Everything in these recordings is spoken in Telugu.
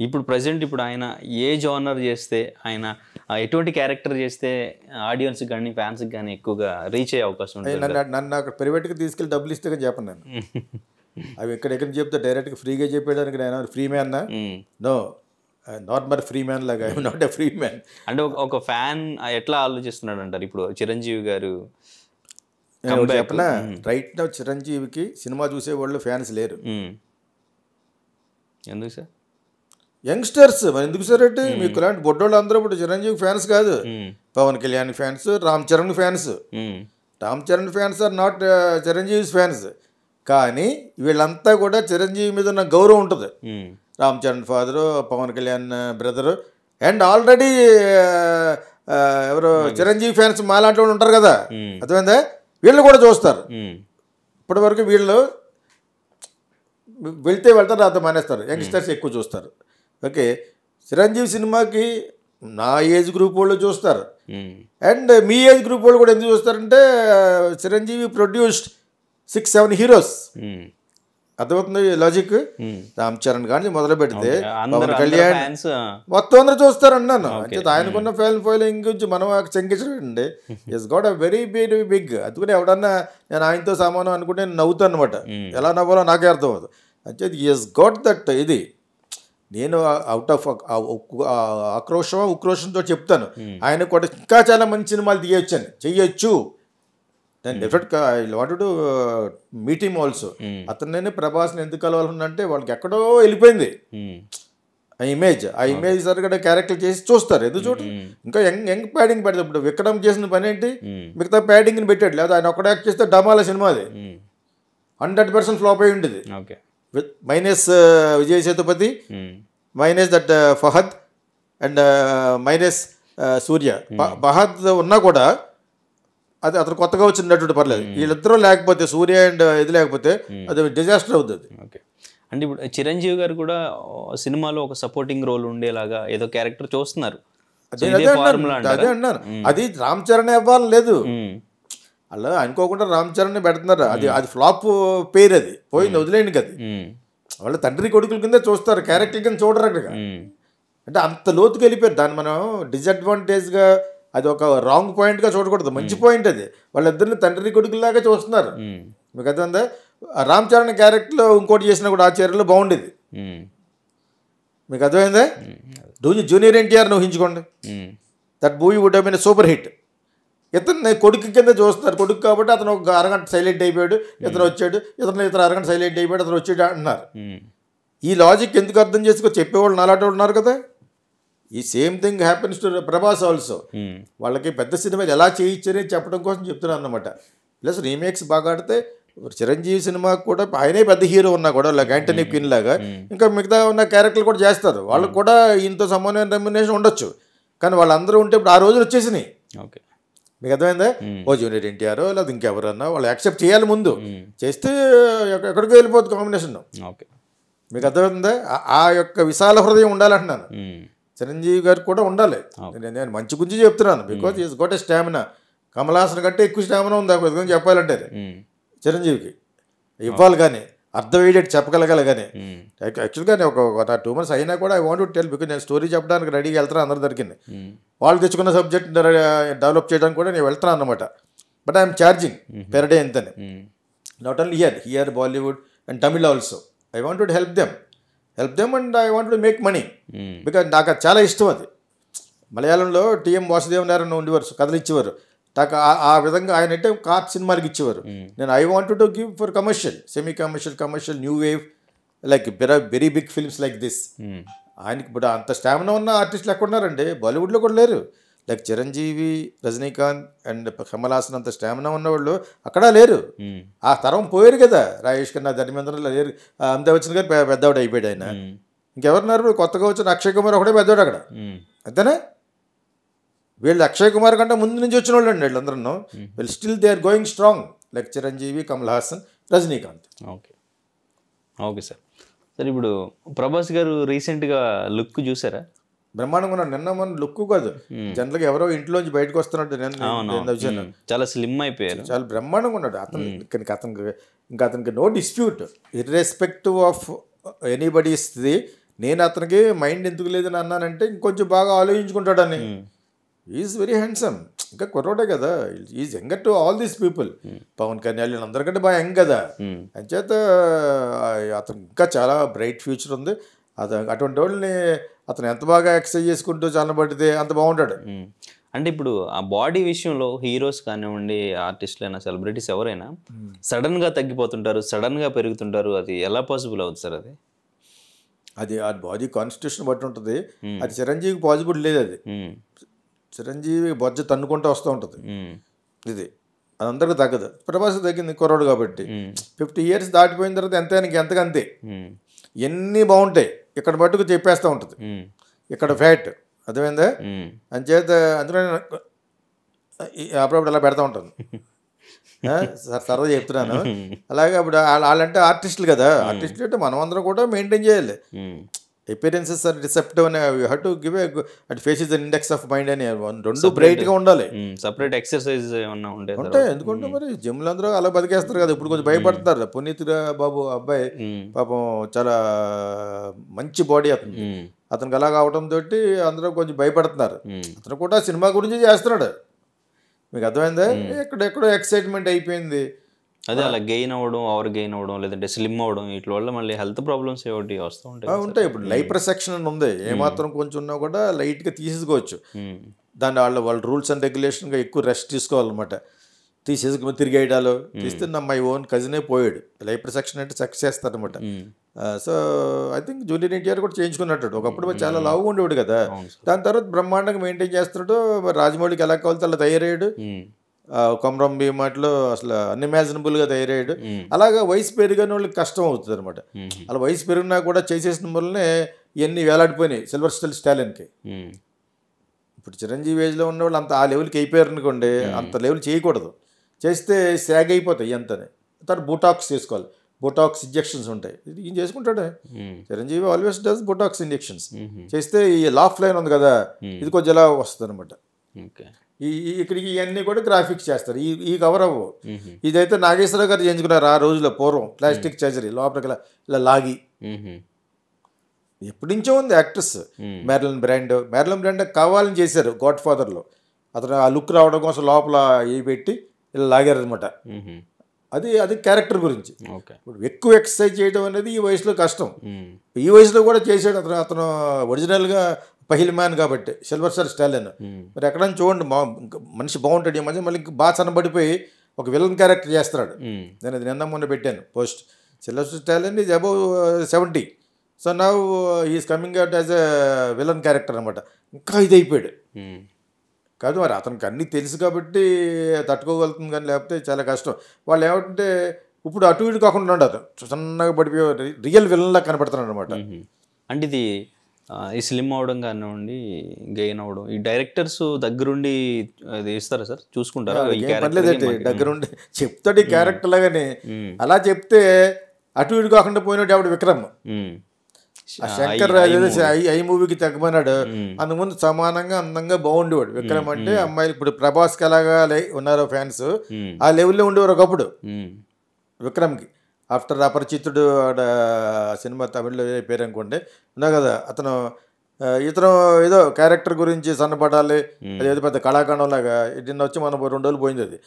ఇప్పుడు ప్రజెంట్ ఇప్పుడు ఆయన ఏ జోనర్ చేస్తే ఆయన ఎటువంటి క్యారెక్టర్ చేస్తే ఆడియన్స్ కానీ ఫ్యాన్స్ కానీ ఎక్కువగా రీచ్ అయ్యే అవకాశం ఉంటుంది నన్ను అక్కడ ప్రైవేట్గా తీసుకెళ్ళి డబ్బులు ఇస్తే కానీ చెప్పను నేను. అవి ఇక్కడ ఎక్కడ చెప్తే డైరెక్ట్గా ఫ్రీగా చెప్పేయడానికి నేను free man. No? Normal free man లాగా I not a free man. అంటే ఒక- ఫ్యాన్ ఎట్లా ఆలోచిస్తున్నాడు అంటారు? ఇప్పుడు చిరంజీవి గారు చెప్పనా? రైట్ నా చిరంజీవికి సినిమా చూసే వాళ్ళు ఫ్యాన్స్ లేరు. ఎందుకు సార్? యంగ్స్టర్స్ మరి ఎందుకు సార్ అంటే? మీకు ఇలాంటి బొడ్డోళ్ళు అందరూ ఇప్పుడు చిరంజీవి ఫ్యాన్స్ కాదు. Pawan Kalyan fans Ram Charan fans. Ram Charan fans are not Chiranjeevi fans. కానీ వీళ్ళంతా కూడా చిరంజీవి మీద ఉన్న గౌరవం ఉంటుంది. Ram Charan father Pawan Kalyan brother. And already ఎవరు చిరంజీవి ఫ్యాన్స్ మాలాంటి వాళ్ళు ఉంటారు కదా. అర్థమైందా? వీళ్ళు కూడా చూస్తారు. ఇప్పటివరకు వీళ్ళు వెళ్తే వెళ్తారు రాత మానేస్తారు. యంగ్స్టర్స్ ఎక్కువ చూస్తారు. ఓకే. చిరంజీవి సినిమాకి నా ఏజ్ గ్రూప్ వాళ్ళు చూస్తారు. మ్మ్. అండ్ మీ ఏజ్ గ్రూప్ వాళ్ళు కూడా ఎందుకు చూస్తారంటే Chiranjeevi produced six seven heroes. అర్థమవుతుంది లాజిక్ మ్మ్. రామ్ చరణ్ కానీ మొదలు పెడితే పవన్ కళ్యాణ్ మొత్తం అందరూ చూస్తారు అన్నాను. అంటే ఆయనకున్న ఫ్యాన్ ఫాలోయింగ్ గురించి మనం చెంకించండి is got a very very big అందుకని ఎవడన్నా నేను ఆయనతో సమానం అనుకుంటే నేను నవ్వుతాను అనమాట ఎలా నవ్వాలో నాకే అర్థం అవుతుంది అంటే ఇస్ గాట్ దట్ ఇది. నేను అవుట్ ఆఫ్ ఆక్రోషం ఉక్రోషంతో చెప్తాను. ఆయన కూడా ఇంకా చాలా మంచి సినిమాలు తీయొచ్చు అని చెయ్యొచ్చు. నేను definite I want to meet him also అతను ప్రభాస్ని ఎందుకు కలవాలంటే వాళ్ళకి ఎక్కడో వెళ్ళిపోయింది. ఆ ఇమేజ్ ఆ ఇమేజ్ సరిగ్గా క్యారెక్టర్ చేసి చూస్తారు. ఎందుకు చూడ ఇంకా యంగ్ యంగ్ ప్యాడింగ్ పెడతాడు ఇప్పుడు విక్రమ్ చేసిన పని ఏంటి. మిగతా ప్యాడింగ్ని పెట్టాడు. లేదా ఆయన ఒక్కడ యాక్ట్ చేస్తే డమాల సినిమా అది. హండ్రెడ్ పర్సెంట్ ఫ్లాప్ అయి ఉండేది. Okay. Minus Vijay Sethupathi. Minus that Fahadh and minus Suriya Fahadh ఉన్నా కూడా అది అతను కొత్తగా వచ్చిన నటుడు పర్లేదు వీళ్ళిద్దరూ లేకపోతే సూర్య అండ్ ఇది లేకపోతే అది డిజాస్టర్ అవుతుంది. ఓకే అంటే ఇప్పుడు చిరంజీవి గారు కూడా సినిమాలో ఒక సపోర్టింగ్ రోల్ ఉండేలాగా ఏదో క్యారెక్టర్ చూస్తున్నారు. అదే అన్నాను. అదే అన్నాను. అది రామ్ చరణ్ ఇవ్వాలి లేదు. అలా అనుకోకుండా రామ్ చరణ్ పెడుతున్నారు. అది అది ఫ్లాప్ పేరు అది. పోయింది వదిలేండి కదా. వాళ్ళు తండ్రి కొడుకుల కింద చూస్తారు. క్యారెక్టర్ కింద చూడరు అక్కడ. అంటే అంత లోతుకి వెళ్ళిపోయారు. దాన్ని మనం డిసడ్వాంటేజ్గా అది ఒక రాంగ్ పాయింట్గా చూడకూడదు. మంచి పాయింట్ అది. వాళ్ళిద్దరిని తండ్రి కొడుకులాగా చూస్తున్నారు. మీకు అర్థమైందా? రామ్ చరణ్ క్యారెక్టర్లో ఇంకోటి చేసినా కూడా ఆ చర్యలో బాగుండేది. మీకు అర్థమైందా? జూనియర్ ఎన్టీఆర్ ఊహించుకోండి. That movie would mean super hit ఇతన్ని కొడుకు కింద చూస్తున్నారు. కొడుకు కాబట్టి అతను ఒక అరగంట సైలెంట్ అయిపోయాడు. ఇతను వచ్చాడు. ఇతను ఇతను అరగంట సైలెంట్ అయిపోయాడు. అతను వచ్చాడు అంటున్నారు. ఈ లాజిక్ ఎందుకు అర్థం చేసుకో? చెప్పేవాళ్ళు నాలాంటి ఉన్నారు కదా. ఈ same thing happens to Prabhas also. వాళ్ళకి పెద్ద సినిమాలు ఎలా చేయించని చెప్పడం కోసం చెప్తున్నాను అన్నమాట. ప్లస్ రీమేక్స్ బాగా ఆడితే చిరంజీవి సినిమా కూడా ఆయనే పెద్ద హీరో ఉన్నా కూడా లైక్ యాంటనీ క్విన్ లాగా. ఇంకా మిగతా ఉన్న క్యారెక్టర్లు కూడా చేస్తారు. వాళ్ళకు కూడా ఇంత సమానమైన రెమ్యునేషన్ ఉండొచ్చు. కానీ వాళ్ళందరూ ఉంటే ఇప్పుడు ఆ రోజులు వచ్చేసినాయి. ఓకే. మీకు అర్థమైందా? ఓ జూనియర్ ఎన్టీఆర్ లేదా ఇంకెవరన్నా వాళ్ళు యాక్సెప్ట్ చేయాలి ముందు. చేస్తే ఎక్క- ఎక్కడికో వెళ్ళిపోతుంది కాంబినేషన్. ఓకే. మీకు అర్థమవుతుందా ఆ- యొక్క విశాల హృదయం ఉండాలంటున్నాను. చిరంజీవి గారు కూడా ఉండాలి. నేను మంచి గురించి చెప్తున్నాను. Because is got a stamina Kamal Haasan కంటే ఎక్కువ స్టామినా ఉంది. చెప్పాలంటే. చిరంజీవికి. ఇవ్వాలి కానీ. అర్థమయ్యేటట్టు చెప్పగలగాలి కానీ మ్మ్. యాక్చువల్గా నేను ఒక టూ మంత్స్ అయినా కూడా ఐ వాంట్ టెల్ బికాజ్ నేను స్టోరీ చెప్పడానికి రెడీగా వెళ్తాను అందరి దొరికింది. వాళ్ళు తెచ్చుకున్న సబ్జెక్ట్ డెవలప్ చేయడానికి కూడా నేను వెళ్తాను అనమాట but I'm charging per day ఎంతని. Not only here here Bollywood and Tamil also I want to help them help them and I want to make money. Because నాకు అది చాలా ఇష్టం అది. మలయాళంలో టీఎం వాసుదేవ్ నారాయణ ఉండేవారు కథలు ఇచ్చేవారు. నాకు ఆ- విధంగా ఆయన అంటే కార్ట్ సినిమాలకి ఇచ్చేవారు. నేను I want to give for commercial semi commercial commercial new wave like very very big films like this. ఆయనకి ఇప్పుడు అంత స్టామినా ఉన్న ఆర్టిస్టులు ఎక్కడ ఉన్నారండి? బాలీవుడ్లో కూడా లేరు. లైక్ చిరంజీవి రజనీకాంత్ అండ్ కమల్ హాసన్ అంత స్టామినా ఉన్నవాళ్ళు అక్కడ లేరు. ఆ తరం పోయారు కదా. రాజేష్ ఖన్నా ధర్మేంద్ర లేరు. అమితాబ్ బచ్చన్ గారు పెద్దవాడు అయిపోయాడు ఆయన. ఇంకెవరున్నారు? కొత్తగా వచ్చిన అక్షయ్ కుమార్ ఒకటే పెద్దవాడు అక్కడ. అంతేనా? వీళ్ళు అక్షయ్ కుమార్ కంటే ముందు నుంచి వచ్చిన వాళ్ళు అండి వీళ్ళందరూ వీళ్ళు still they are going strong. Like Chiranjeevi Kamal Haasan Rajinikanth. Okay. Okay sir. Sir ఇప్పుడు ప్రభాస్ గారు రీసెంట్గా లుక్ చూసారా? బ్రహ్మాండంగా ఉన్నాడు నిన్న మన లుక్ కాదు. జనరల్గా ఎవరో ఇంట్లోంచి బయటకు వస్తున్నట్టు నేను. చాలా స్లిమ్ అయిపోయారు. చాలా బ్రహ్మాండంగా ఉన్నాడు. అతను ఇంకా అతనికి ఇంకా అతనికి నో డిస్ప్యూట్ ఇర్రెస్పెక్టివ్ ఆఫ్ ఎనీబడీస్ది నేను అతనికి మైండ్ ఎందుకు లేదని అన్నానంటే ఇంకొంచెం బాగా ఆలోచించుకుంటాడని. ఈజ్ వెరీ హ్యాండ్సమ్ ఇంకా కుర్రోడే కదా. Is younger to all these people Pawan Kalyan అందరికంటే బాగా యంగ్ కదా. ఉమ్, అంచేత అతను ఇంకా చాలా బ్రైట్ ఫ్యూచర్ ఉంది. అతను అటువంటి వాళ్ళని అతను ఎంత బాగా ఎక్సర్సైజ్ చేసుకుంటూ చాలా పడితే అంత బాగుంటాడు. ఉమ్. అంటే ఇప్పుడు ఆ బాడీ విషయంలో హీరోస్ కానివ్వండి ఆర్టిస్టులు అయినా సెలబ్రిటీస్ ఎవరైనా సడన్గా తగ్గిపోతుంటారు సడన్గా పెరుగుతుంటారు అది ఎలా పాసిబుల్ అవుతుంది సార్ అది? అది ఆ బాడీ కాన్స్టిట్యూషన్ బట్టి ఉంటుంది. అది చిరంజీవికి పాసిబుల్ లేదు అది. చిరంజీవి బొజ్జ తన్నుకుంటూ వస్తూ ఉంటుంది. ఇది. అది అందరికీ తగ్గదు. ప్రభాస్ తగ్గింది కుర్రోడు కాబట్టి. ఫిఫ్టీ ఇయర్స్ దాటిపోయిన తర్వాత ఎంత ఆయనకి ఉమ్, ఎన్ని బాగుంటాయి ఇక్కడ మట్టుకు చెప్పేస్తూ ఉంటుంది. ఇక్కడ ఫ్యాట్. అర్థమైందా? అంచేత ఈ- అప్పుడప్పుడు అలా పెడతా ఉంటాను. సరదా చెప్తున్నాను. అలాగే అప్పుడు వాళ్ళ- వాళ్ళంటే ఆర్టిస్టులు కదా. ఆర్టిస్టులు అంటే మనం అందరం కూడా మెయింటైన్ చేయాలి. అపియరెన్సెస్ ఆర్ రిసెప్టివ్ అని you have to give at face is index of mind అని రెండు బ్రైట్గా ఉండాలి. ఉమ్, సపరేట్ ఎక్సర్సైజ్ ఏమన్నా ఉంటే ఉంటాయి. ఎందుకంటే మరి జిమ్లు అందరూ అలా బతికేస్తారు కదా. ఇప్పుడు కొంచెం భయపడుతున్నారు. పునీత్ బాబు అబ్బాయి పాపం చాలా మంచి బాడీ అతను. అతనికి అలా కావడంతో అందరూ కొంచెం భయపడుతున్నారు. అతను కూడా సినిమా గురించి చేస్తున్నాడు. మీకు అర్థమైందా? ఎక్కడెక్కడో ఎక్సైట్మెంట్ అయిపోయింది. అదే అలా గెయిన్ అవ్వడం ఓవర్ గెయిన్ అవ్వడం లేదంటే స్లిమ్ అవ్వడం వీటి వల్ల మళ్ళీ హెల్త్ ప్రాబ్లమ్స్ ఒకటి వస్తూ ఉంటాయి ఉంటాయి. ఇప్పుడు లైపర్ సెక్షన్ అని ఉంది. ఏమాత్రం కొంచెం ఉన్నా కూడా లైట్గా తీసేసుకోవచ్చు. ఉమ్, దాని వాళ్ళ వాళ్ళ రూల్స్ అండ్ రెగ్యులేషన్గా ఎక్కువ రెస్ట్ తీసుకోవాలన్నమాట. తీసేసుకుని తిరిగేయడాలు తీస్తే నా మై ఓన్ కజినే పోయాడు. లైపర్ సెక్షన్ అంటే సెక్స్ చేస్తారనమాట so I think junior NTR కూడా చేయించుకున్నట్టు. ఒకప్పుడు చాలా లావుగా ఉండేవాడు కదా. దాని తర్వాత బ్రహ్మాండంగా మెయింటైన్ చేస్తున్నాడు. రాజమౌళికి ఎలా కావాలితే అలా తయారయ్యాడు. కొమరం భీమాట్లో అసలు అన్ఇమాజినబుల్గా తయారయ్యాడు. అలాగా వయసు పెరిగిన వాళ్ళకి కష్టం అవుతుంది అనమాట అలా వయసు పెరిగినా కూడా చేసేసిన వల్లనే ఇవన్నీ వేలాడిపోయినాయి సిల్వర్ స్టిల్ స్టాలిన్కి. ఇప్పుడు చిరంజీవి ఏజ్లో ఉన్న వాళ్ళు అంత ఆ లెవెల్కి అయిపోయారు అనుకోండి అంత లెవెల్ చేయకూడదు. చేస్తే శాగ్ అయిపోతాయి ఎంతని. తర్వాత బోటాక్స్ చేసుకోవాలి. బోటాక్స్ ఇంజెక్షన్స్ ఉంటాయి. ఇది ఈయన చేసుకుంటాడే. Chiranjeevi always does botox injections చేస్తే ఈ లాఫ్ లైన్ ఉంది కదా ఇది కొంచెం ఎలా వస్తుంది అనమాట ఓకే. ఈ ఇక్కడికి ఇవన్నీ కూడా గ్రాఫిక్స్ చేస్తారు. ఈ ఈ కవర్ అవ్వవు ఇదైతే నాగేశ్వరరావు గారు చేయించుకున్నారు ఆ రోజుల్లో పూర్వం ప్లాస్టిక్ సర్జరీ లోపలికి ఇలా లాగి. ఎప్పటి నుంచో ఉంది actress. Marlon Brando Marlon Brando కావాలని చేశారు గాడ్ ఫాదర్లో అతను ఆ లుక్ రావడం కోసం లోపల ఇవి పెట్టి ఇలా లాగారనమాట అది అది క్యారెక్టర్ గురించి. ఇప్పుడు ఎక్కువ ఎక్సర్సైజ్ చేయడం అనేది ఈ వయసులో కష్టం. ఈ వయసులో కూడా చేశాడు అతను అతను ఒరిజినల్గా పహిల్ మ్యాన్ కాబట్టి సిల్వర్ స్టార్ స్టాలిన్. మరి ఎక్కడైనా చూడండి మా మనిషి బాగుంటాడు ఈ మధ్య మళ్ళీ ఇంకా బాగా సన్నబడిపోయి ఒక విలన్ క్యారెక్టర్ చేస్తున్నాడు. నేను అది నిన్న మొన్న పెట్టాను post. Silver Stalin is above seventy. So now is coming out as a villain character అనమాట ఇంకా ఇది అయిపోయాడు కాదు మరి అతనికి అన్నీ తెలుసు కాబట్టి తట్టుకోగలుగుతుంది కానీ లేకపోతే చాలా కష్టం. వాళ్ళు ఏమంటే ఇప్పుడు అటు ఇటు కాకుండా ఉండదు. సన్నగా పడిపోయి రియల్ విలన్లా కనపడుతున్నాడు అనమాట. అంటే ఇది ఈ స్లిమ్ అవడం కానివ్వండి గెయిన్ అవడం. ఈ డైరెక్టర్స్ దగ్గరుండి అది ఇస్తారా సార్? చూసుకుంటారా? దగ్గరుండి చెప్తాడు ఈ క్యారెక్టర్ లాగానే. అలా చెప్తే అటు ఇటు కాకుండా పోయినాడు ఆవిడ విక్రమ్. శంకర్ ఐ మూవీకి తగ్గమన్నాడు. అంతకుముందు సమానంగా అందంగా బాగుండేవాడు. విక్రమ్ అంటే అమ్మాయిలు ఇప్పుడు ప్రభాస్కి ఎలాగా ఉన్నారో ఫ్యాన్స్ ఆ లెవెల్లో ఉండేవారు ఒకప్పుడు. విక్రమ్కి. ఆఫ్టర్ అపరిచితుడు ఆడ సినిమా తమిళ్ళో పేరు అనుకోండి ఉన్నా కదా అతను ఇతను ఏదో క్యారెక్టర్ గురించి సన్నపడాలి అది ఏదో పెద్ద కళాఖండం లాగా నిన్న వచ్చి మనం రెండు రోజులు పోయింది అది.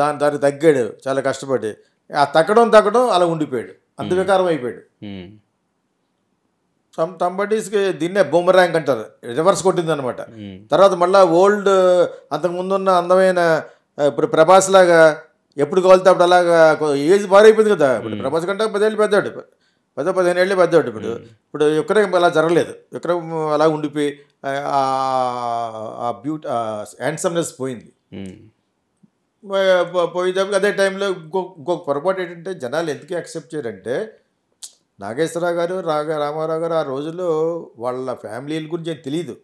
దాని దానికి తగ్గాడు చాలా కష్టపడి. ఆ తగ్గడం తగ్గడం అలా ఉండిపోయాడు అంత వికారం అయిపోయాడు. సమ్ సంబడీస్కి దీన్నే బూమరాంక్ అంటారు రివర్స్ కొట్టింది అనమాట తర్వాత మళ్ళీ ఓల్డ్ అంతకు ముందున్న అందమైన ఇప్పుడు ప్రభాస్ లాగా ఎప్పుడు కావాలితే అప్పుడు అలాగా ఏజ్ మారైపోయింది కదా. ఇప్పుడు ప్రభాస్ కంటే పదేళ్ళు పెద్దాడు. పదో పదిహేను ఏళ్ళే పెద్దాడు ఇప్పుడు. ఇప్పుడు విక్రమ్ అలా జరగలేదు. విక్రమ్ అలా ఉండిపోయి ఆ- బ్యూటీ హ్యాండ్సమ్నెస్ పోయింది. పోయేటప్పుడు అదే టైంలో ఇంకో ఇంకొక పొరపాటు ఏంటంటే జనాలు ఎందుకు యాక్సెప్ట్ చేయరంటే నాగేశ్వరరావు గారు రాగా రామారావు గారు ఆ రోజుల్లో వాళ్ళ ఫ్యామిలీల గురించి ఏం తెలియదు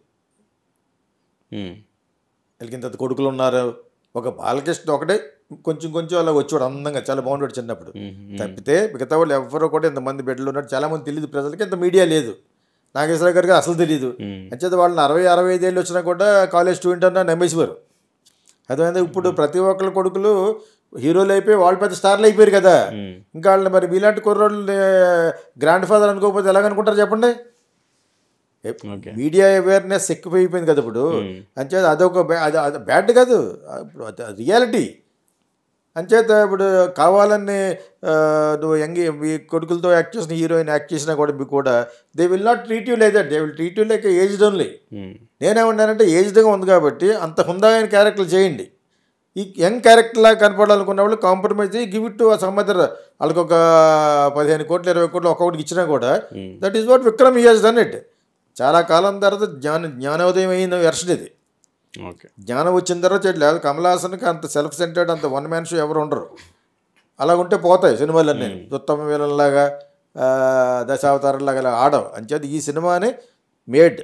వీళ్ళకి ఇంత కొడుకులు ఉన్నారు. ఒక బాలకృష్ణ ఒకటే. కొంచెం కొంచెం అలా వచ్చాడు అందంగా చాలా బాగుంటాడు చిన్నప్పుడు. తప్పితే మిగతా వాళ్ళు ఎవరో కూడా ఇంతమంది బిడ్డలు ఉన్నారు చాలామంది తెలియదు ప్రజలకి ఇంత మీడియా లేదు. నాగేశ్వరరావు గారికి అసలు తెలియదు అంచేత వాళ్ళని అరవై అరవై ఐదేళ్ళు వచ్చినా కూడా కాలేజ్ స్టూడెంట్ అన్న నమ్మేసేవారు అదేమైంది ఇప్పుడు ప్రతి ఒక్కరి కొడుకులు హీరోలు అయిపోయి వాళ్ళు పెద్ద స్టార్లు అయిపోయారు కదా. ఇంకా వాళ్ళని మరి మీలాంటి కుర్రోళ్ళు గ్రాండ్ ఫాదర్ అనుకోకపోతే ఎలాగనుకుంటారు చెప్పండి? మీడియా అవేర్నెస్ ఎక్కువైపోయింది కదా ఇప్పుడు. అంచేత అదొక అది అది బ్యాడ్ కాదు. అది రియాలిటీ అంచేత ఇప్పుడు కావాలని ఆ, నువ్వు యంగ్ ఈ కొడుకులతో యాక్ట్ చేసిన హీరోయిన్ యాక్ట్ చేసినా కూడా మీకు కూడా they will not treat you like that they will treat you like aged only నేనేమన్నానంటే ఏజ్డ్గా ఉంది కాబట్టి అంత హుందామైన క్యారెక్టర్లు చేయండి. ఈ యంగ్ క్యారెక్టర్లా కనపడాలనుకున్న వాళ్ళు compromise give it to some other వాళ్ళకి ఒక పదిహేను కోట్లు ఇరవై కోట్లు ఒక్కొక్కటికి ఇచ్చినా కూడా that is what Vikram he has done it చాలా కాలం తర్వాత జ్ఞాన జ్ఞానోదయం అయిన వెర్షన్ ఇది. జ్ఞానం వచ్చిన తర్వాత చేయట్లేదు కమల్ హాసన్కి అంత సెల్ఫ్ సెంటర్డ్ అంత వన్ మ్యాన్ షో ఎవరు ఉండరు. అలా ఉంటే పోతాయి సినిమాలన్నీ. ఉత్తమ వీళ్ళలాగా దశావతారంలాగా ఆడవు. అంచేది ఈ సినిమాని మేడ్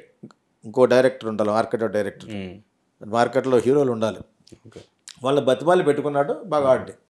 ఇంకో డైరెక్టర్ ఉండాలి మార్కెట్ డైరెక్టర్ మార్కెట్లో హీరోలు ఉండాలి. ఓకే. వాళ్ళ బతిమాలి పెట్టుకున్నాడు బాగా ఆడి